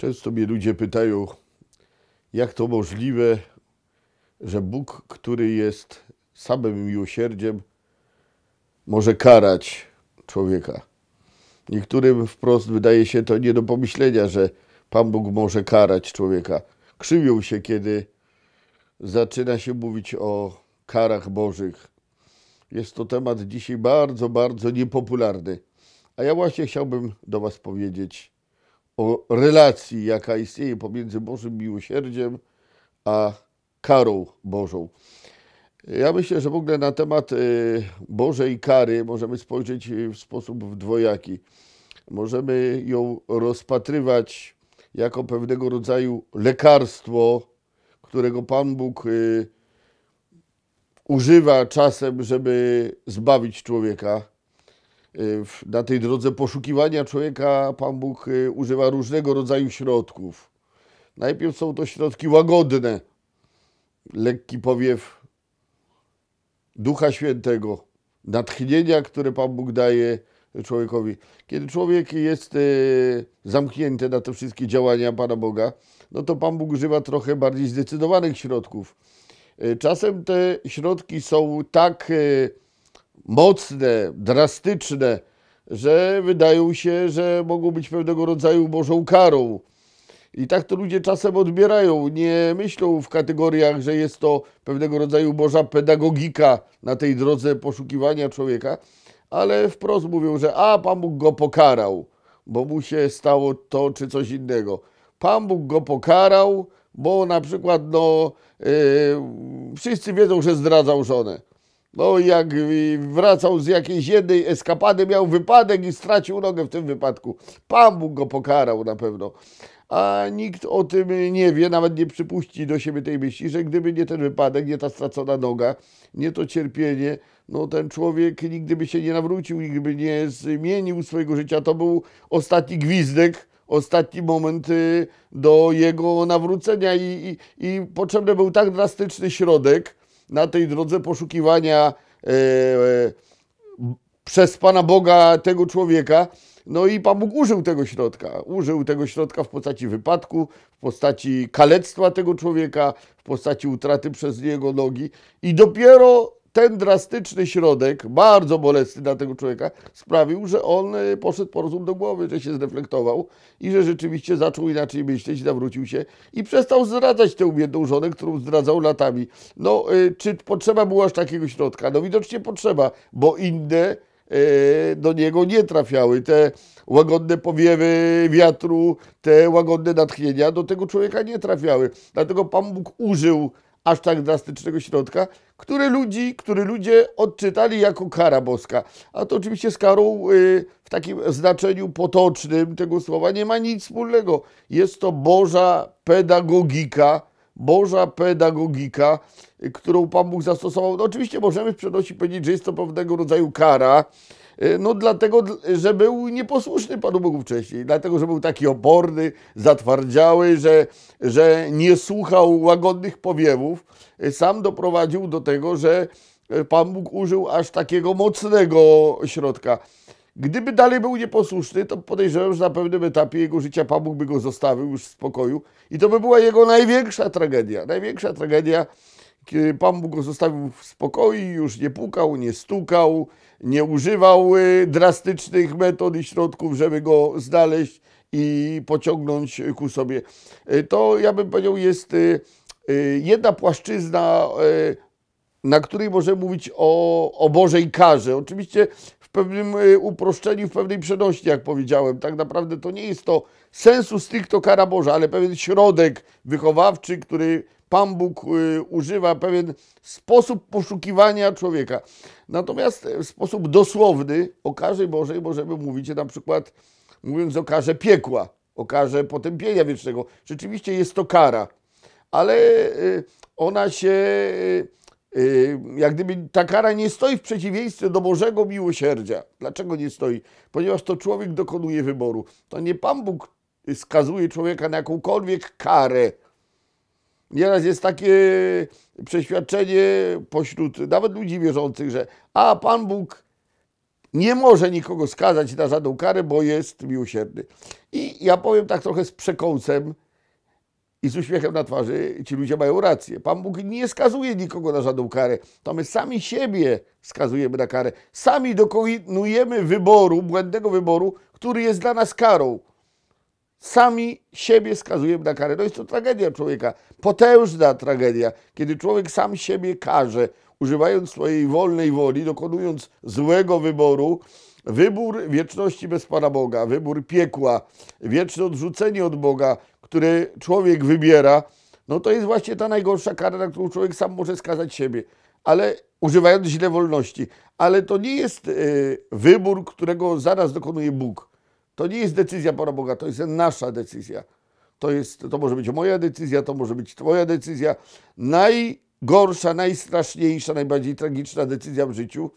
Często mnie ludzie pytają, jak to możliwe, że Bóg, który jest samym miłosierdziem, może karać człowieka. Niektórym wprost wydaje się to nie do pomyślenia, że Pan Bóg może karać człowieka. Krzywią się, kiedy zaczyna się mówić o karach Bożych. Jest to temat dzisiaj bardzo, bardzo niepopularny. A ja właśnie chciałbym do Was powiedzieć o relacji, jaka istnieje pomiędzy Bożym miłosierdziem a karą Bożą. Ja myślę, że w ogóle na temat y, Bożej kary możemy spojrzeć w sposób dwojaki. Możemy ją rozpatrywać jako pewnego rodzaju lekarstwo, którego Pan Bóg y, używa czasem, żeby zbawić człowieka. Y, na tej drodze poszukiwania człowieka Pan Bóg używa różnego rodzaju środków. Najpierw są to środki łagodne, lekki powiew Ducha Świętego, natchnienia, które Pan Bóg daje człowiekowi. Kiedy człowiek jest e, zamknięty na te wszystkie działania Pana Boga, no to Pan Bóg używa trochę bardziej zdecydowanych środków. Czasem te środki są tak mocne, drastyczne, że wydają się, że mogą być pewnego rodzaju Bożą karą. I tak to ludzie czasem odbierają. Nie myślą w kategoriach, że jest to pewnego rodzaju Boża pedagogika na tej drodze poszukiwania człowieka, ale wprost mówią, że a Pan Bóg go pokarał, bo mu się stało to czy coś innego. Pan Bóg go pokarał, bo na przykład no, yy, wszyscy wiedzą, że zdradzał żonę. No jak wracał z jakiejś jednej eskapady, miał wypadek i stracił nogę w tym wypadku. Pan Bóg go pokarał na pewno a nikt o tym nie wie, nawet nie przypuści do siebie tej myśli, że gdyby nie ten wypadek, nie ta stracona noga, nie to cierpienie, no ten człowiek nigdy by się nie nawrócił, nigdy by nie zmienił swojego życia. To był ostatni gwizdek, ostatni moment y, do jego nawrócenia i, i, i potrzebny był tak drastyczny środek na tej drodze poszukiwania e, e, przez Pana Boga tego człowieka, no i Pan Bóg użył tego środka. Użył tego środka w postaci wypadku, w postaci kalectwa tego człowieka, w postaci utraty przez niego nogi. I dopiero ten drastyczny środek, bardzo bolesny dla tego człowieka, sprawił, że on e, poszedł po rozum do głowy, że się zreflektował i że rzeczywiście zaczął inaczej myśleć, nawrócił się i przestał zdradzać tę umiejętną żonę, którą zdradzał latami. No, e, czy potrzeba było aż takiego środka? No widocznie potrzeba, bo inne E, do niego nie trafiały. Te łagodne powiewy wiatru, te łagodne natchnienia do tego człowieka nie trafiały. Dlatego Pan Bóg użył aż tak drastycznego środka, który ludzi, który ludzie odczytali jako kara boska. A to oczywiście z karą e, w takim znaczeniu potocznym tego słowa nie ma nic wspólnego. Jest to Boża pedagogika, Boża pedagogika, którą Pan Bóg zastosował. No oczywiście możemy w przenosi powiedzieć, że jest to pewnego rodzaju kara, y, no dlatego, że był nieposłuszny Panu Bogu wcześniej, dlatego, że był taki oporny, zatwardziały, że, że nie słuchał łagodnych powiewów, y, sam doprowadził do tego, że y, Pan Bóg użył aż takiego mocnego środka. Gdyby dalej był nieposłuszny, to podejrzewam, że na pewnym etapie jego życia Pan Bóg by go zostawił już w spokoju i to by była jego największa tragedia. Największa tragedia, Pan Bóg go zostawił w spokoju, już nie pukał, nie stukał, nie używał y, drastycznych metod i środków, żeby go znaleźć i pociągnąć ku sobie. Y, to, ja bym powiedział, jest y, jedna płaszczyzna, na której możemy mówić o, o Bożej karze. Oczywiście w pewnym uproszczeniu, w pewnej przenośni, jak powiedziałem. Tak naprawdę to nie jest to sensu stricto kara Boża, ale pewien środek wychowawczy, który Pan Bóg e, używa, pewien sposób poszukiwania człowieka. Natomiast w sposób dosłowny o karze Bożej możemy mówić na przykład, mówiąc o karze piekła, o karze potępienia wiecznego. Rzeczywiście jest to kara, ale e, ona się Y, jak gdyby ta kara nie stoi w przeciwieństwie do Bożego miłosierdzia. Dlaczego nie stoi? Ponieważ to człowiek dokonuje wyboru. To nie Pan Bóg skazuje człowieka na jakąkolwiek karę. Nieraz jest takie przeświadczenie pośród nawet ludzi wierzących, że a Pan Bóg nie może nikogo skazać na żadną karę, bo jest miłosierny. I ja powiem tak trochę z przekołcem i z uśmiechem na twarzy, ci ludzie mają rację. Pan Bóg nie skazuje nikogo na żadną karę, to my sami siebie skazujemy na karę. Sami dokonujemy wyboru, błędnego wyboru, który jest dla nas karą. Sami siebie skazujemy na karę. No jest to tragedia człowieka, potężna tragedia, kiedy człowiek sam siebie karze, używając swojej wolnej woli, dokonując złego wyboru, wybór wieczności bez Pana Boga, wybór piekła, wieczne odrzucenie od Boga, które człowiek wybiera, no to jest właśnie ta najgorsza kara, na którą człowiek sam może skazać siebie, ale używając źle wolności. Ale to nie jest y, wybór, którego zaraz dokonuje Bóg. To nie jest decyzja Pana Boga, to jest nasza decyzja. To, jest, to może być moja decyzja, to może być Twoja decyzja. Najgorsza, najstraszniejsza, najbardziej tragiczna decyzja w życiu,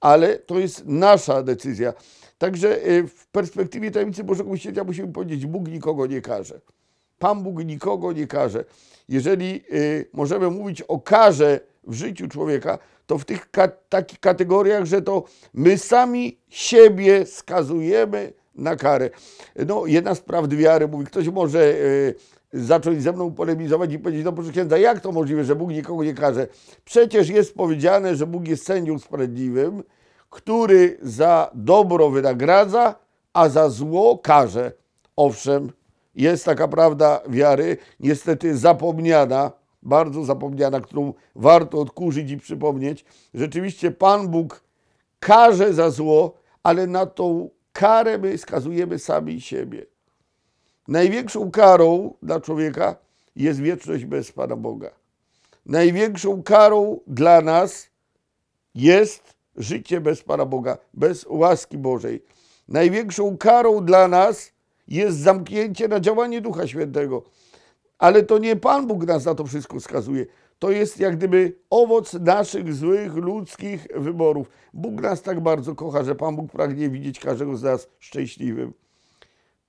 ale to jest nasza decyzja. Także y, w perspektywie tajemnicy Bożego Miłosierdzia musimy powiedzieć, Bóg nikogo nie każe. Pan Bóg nikogo nie każe. Jeżeli y, możemy mówić o karze w życiu człowieka, to w tych takich kategoriach, że to my sami siebie skazujemy na karę. No, jedna z prawd wiary mówi, ktoś może y, zacząć ze mną polemizować i powiedzieć, no proszę księdza, jak to możliwe, że Bóg nikogo nie karze? Przecież jest powiedziane, że Bóg jest sędzią sprawiedliwym, który za dobro wynagradza, a za zło karze. Owszem, jest taka prawda wiary, niestety zapomniana, bardzo zapomniana, którą warto odkurzyć i przypomnieć. Rzeczywiście Pan Bóg karze za zło, ale na tą karę my skazujemy sami siebie. Największą karą dla człowieka jest wieczność bez Pana Boga. Największą karą dla nas jest życie bez Pana Boga, bez łaski Bożej. Największą karą dla nas jest zamknięcie na działanie Ducha Świętego. Ale to nie Pan Bóg nas na to wszystko skazuje. To jest jak gdyby owoc naszych złych ludzkich wyborów. Bóg nas tak bardzo kocha, że Pan Bóg pragnie widzieć każdego z nas szczęśliwym.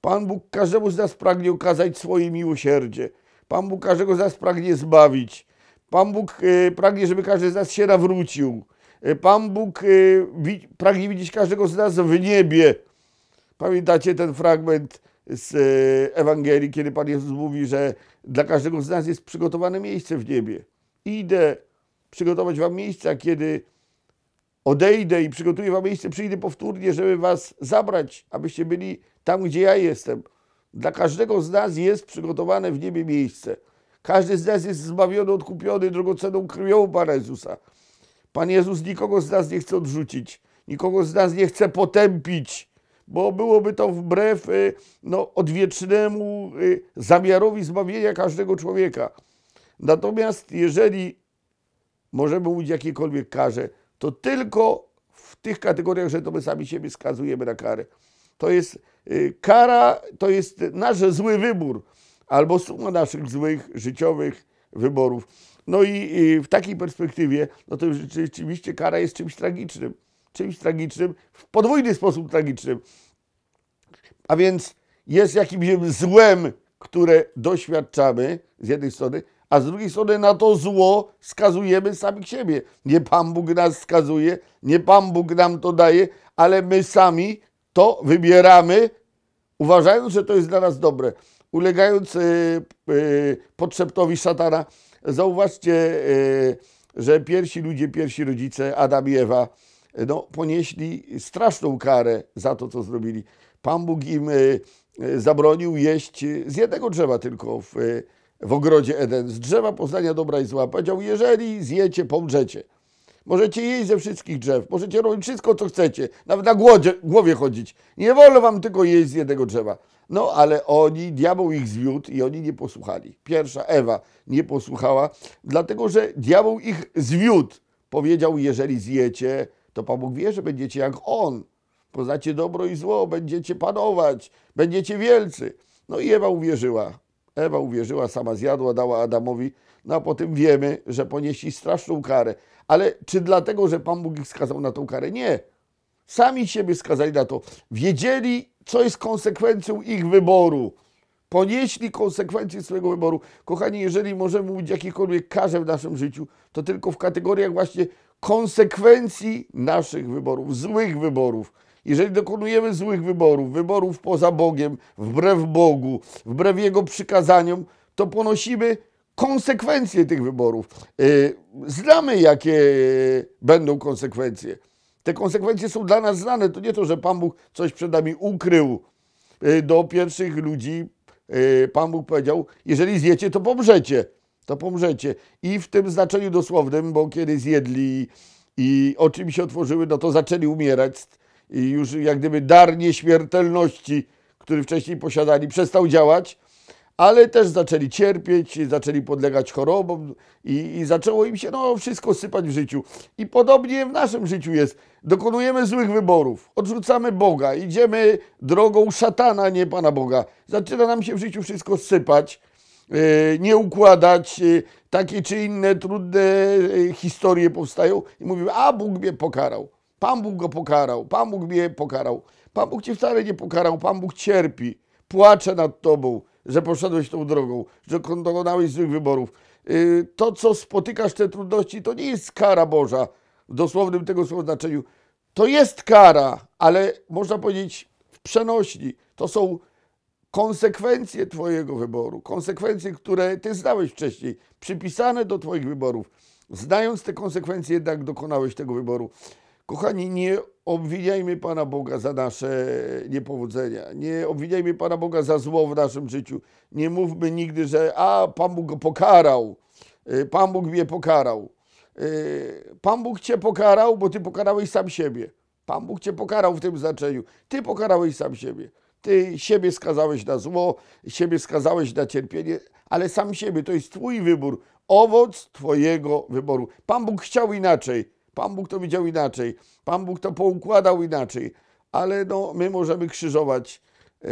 Pan Bóg każdemu z nas pragnie okazać swoje miłosierdzie. Pan Bóg każdego z nas pragnie zbawić. Pan Bóg e, pragnie, żeby każdy z nas się nawrócił. E, Pan Bóg e, pragnie widzieć każdego z nas w niebie. Pamiętacie ten fragment z Ewangelii, kiedy Pan Jezus mówi, że dla każdego z nas jest przygotowane miejsce w niebie. Idę przygotować wam miejsce, a kiedy odejdę i przygotuję wam miejsce, przyjdę powtórnie, żeby was zabrać, abyście byli tam, gdzie ja jestem. Dla każdego z nas jest przygotowane w niebie miejsce. Każdy z nas jest zbawiony, odkupiony drogocenną krwią Pana Jezusa. Pan Jezus nikogo z nas nie chce odrzucić, nikogo z nas nie chce potępić, bo byłoby to wbrew y, no, odwiecznemu y, zamiarowi zbawienia każdego człowieka. Natomiast jeżeli możemy mówić jakiejkolwiek karze, to tylko w tych kategoriach, że to my sami siebie skazujemy na karę. To jest y, kara, to jest nasz zły wybór, albo suma naszych złych życiowych wyborów. No i, i w takiej perspektywie, no to rzeczywiście kara jest czymś tragicznym. Czymś tragicznym, w podwójny sposób tragicznym. A więc jest jakimś złem, które doświadczamy z jednej strony, a z drugiej strony na to zło skazujemy sami siebie. Nie Pan Bóg nas skazuje, nie Pan Bóg nam to daje, ale my sami to wybieramy, uważając, że to jest dla nas dobre. Ulegając yy, yy, podszeptowi szatana, zauważcie, yy, że pierwsi ludzie, pierwsi rodzice, Adam i Ewa, no, ponieśli straszną karę za to, co zrobili. Pan Bóg im zabronił jeść z jednego drzewa tylko w, w ogrodzie Eden, z drzewa poznania dobra i zła. Powiedział, jeżeli zjecie, pomrzecie. Możecie jeść ze wszystkich drzew, możecie robić wszystko, co chcecie, nawet na głodzie, głowie chodzić. Nie wolno wam tylko jeść z jednego drzewa. No, ale oni, diabeł ich zwiódł i oni nie posłuchali. Pierwsza Ewa nie posłuchała, dlatego że diabeł ich zwiódł. Powiedział, jeżeli zjecie, to Pan Bóg wie, że będziecie jak On. Poznacie dobro i zło, będziecie panować, będziecie wielcy. No i Ewa uwierzyła. Ewa uwierzyła, sama zjadła, dała Adamowi, no a potem wiemy, że ponieśli straszną karę. Ale czy dlatego, że Pan Bóg ich skazał na tą karę? Nie. Sami siebie skazali na to. Wiedzieli, co jest konsekwencją ich wyboru. ponieśli konsekwencje swojego wyboru. Kochani, jeżeli możemy mówić jakiejkolwiek karze w naszym życiu, to tylko w kategoriach właśnie konsekwencji naszych wyborów, złych wyborów. Jeżeli dokonujemy złych wyborów, wyborów poza Bogiem, wbrew Bogu, wbrew Jego przykazaniom, to ponosimy konsekwencje tych wyborów. Yy, Znamy, jakie będą konsekwencje. Te konsekwencje są dla nas znane. To nie to, że Pan Bóg coś przed nami ukrył. Yy, Do pierwszych ludzi yy, Pan Bóg powiedział: Jeżeli zjecie, to pomrzecie. To pomrzecie. I w tym znaczeniu dosłownym, bo kiedy zjedli i oczy im się otworzyły, no to zaczęli umierać. I już jak gdyby dar nieśmiertelności, który wcześniej posiadali, przestał działać ale też zaczęli cierpieć, zaczęli podlegać chorobom i, i, zaczęło im się no, wszystko sypać w życiu. I podobnie w naszym życiu jest. Dokonujemy złych wyborów, odrzucamy Boga, idziemy drogą szatana, nie Pana Boga. Zaczyna nam się w życiu wszystko sypać, yy, nie układać, yy, takie czy inne trudne yy, historie powstają i mówimy, a Bóg mnie pokarał. Pan Bóg go pokarał, Pan Bóg mnie pokarał. Pan Bóg cię wcale nie pokarał, Pan Bóg cierpi, płacze nad tobą że poszedłeś tą drogą, że dokonałeś złych wyborów. Yy, To, co spotykasz, te trudności, to nie jest kara Boża w dosłownym tego słowa znaczeniu. To jest kara, ale można powiedzieć w przenośni. To są konsekwencje Twojego wyboru, konsekwencje, które Ty znałeś wcześniej, przypisane do Twoich wyborów. Znając te konsekwencje, jednak dokonałeś tego wyboru. Kochani, nie obwiniajmy Pana Boga za nasze niepowodzenia. Nie obwiniajmy Pana Boga za zło w naszym życiu. Nie mówmy nigdy, że a Pan Bóg go pokarał. Y, Pan Bóg mnie pokarał. Y, Pan Bóg cię pokarał, bo ty pokarałeś sam siebie. Pan Bóg cię pokarał w tym znaczeniu. Ty pokarałeś sam siebie. Ty siebie skazałeś na zło, siebie skazałeś na cierpienie, ale sam siebie. To jest Twój wybór, owoc Twojego wyboru. Pan Bóg chciał inaczej. Pan Bóg to widział inaczej. Pan Bóg to poukładał inaczej. Ale no, my możemy krzyżować yy,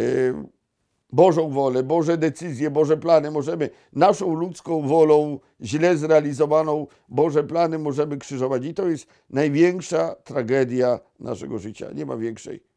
Bożą wolę, Boże decyzje, Boże plany. Możemy naszą ludzką wolą, źle zrealizowaną Boże plany możemy krzyżować. I to jest największa tragedia naszego życia. Nie ma większej.